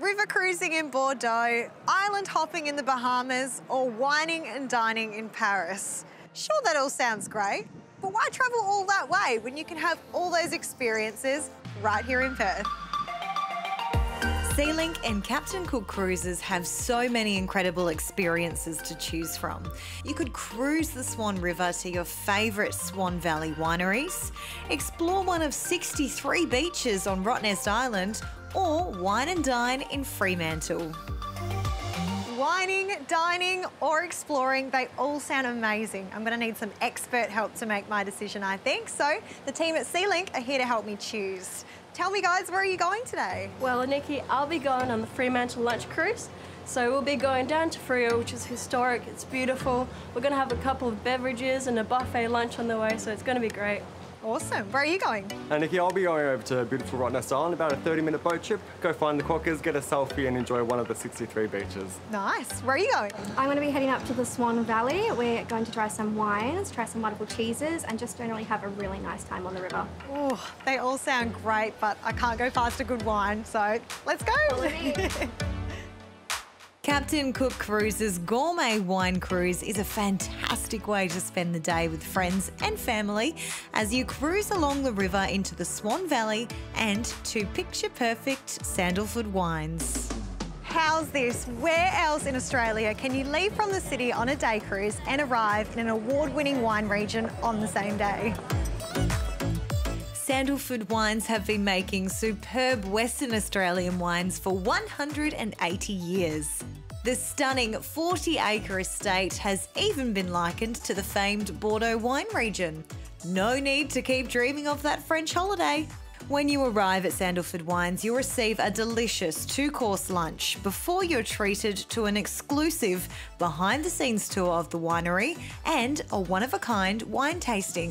river cruising in Bordeaux, island hopping in the Bahamas, or wining and dining in Paris. Sure, that all sounds great, but why travel all that way when you can have all those experiences right here in Perth? SeaLink and Captain Cook Cruises have so many incredible experiences to choose from. You could cruise the Swan River to your favourite Swan Valley wineries, explore one of 63 beaches on Rottnest Island, or wine and dine in Fremantle. Wining, dining, or exploring, they all sound amazing. I'm going to need some expert help to make my decision, I think. So the team at SeaLink are here to help me choose. Tell me, guys, where are you going today? Well, Nikki, I'll be going on the Fremantle Lunch Cruise. So we'll be going down to Freo, which is historic, it's beautiful. We're going to have a couple of beverages and a buffet lunch on the way, so it's going to be great. Awesome. Where are you going? And Nikki, I'll be going over to beautiful Rottnest Island, about a 30 minute boat trip, go find the quokkas, get a selfie and enjoy one of the 63 beaches. Nice. Where are you going? I'm going to be heading up to the Swan Valley. We're going to try some wines, try some wonderful cheeses, and just generally have a really nice time on the river. Oh, they all sound great, but I can't go past a good wine, so let's go. Captain Cook Cruises Gourmet Wine Cruise is a fantastic way to spend the day with friends and family as you cruise along the river into the Swan Valley and to picture perfect Sandalford wines. How's this? Where else in Australia can you leave from the city on a day cruise and arrive in an award winning wine region on the same day? Sandalford Wines have been making superb Western Australian wines for 180 years. The stunning 40 acre estate has even been likened to the famed Bordeaux wine region. No need to keep dreaming of that French holiday. When you arrive at Sandalford Wines, you'll receive a delicious two course lunch before you're treated to an exclusive behind the scenes tour of the winery and a one of a kind wine tasting.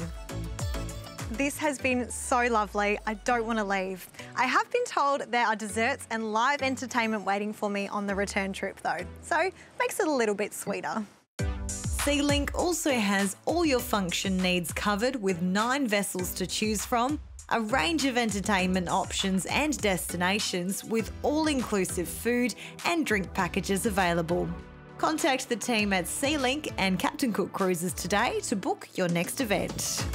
This has been so lovely. I don't want to leave. I have been told there are desserts and live entertainment waiting for me on the return trip though, so makes it a little bit sweeter. SeaLink also has all your function needs covered with nine vessels to choose from, a range of entertainment options and destinations with all inclusive food and drink packages available. Contact the team at SeaLink and Captain Cook Cruises today to book your next event.